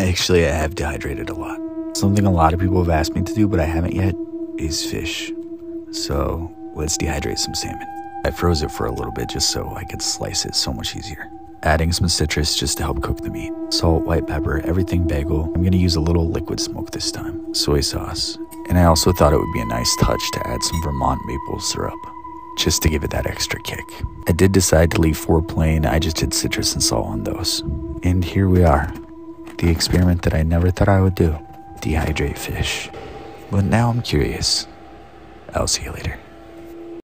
Actually, I have dehydrated a lot. Something a lot of people have asked me to do, but I haven't yet, is fish. So let's dehydrate some salmon. I froze it for a little bit just so I could slice it so much easier. Adding some citrus just to help cook the meat. Salt, white pepper, everything bagel. I'm gonna use a little liquid smoke this time. Soy sauce. And I also thought it would be a nice touch to add some Vermont maple syrup just to give it that extra kick. I did decide to leave four plain, I just did citrus and salt on those. And here we are, the experiment that I never thought I would do dehydrate fish. But now I'm curious. I'll see you later.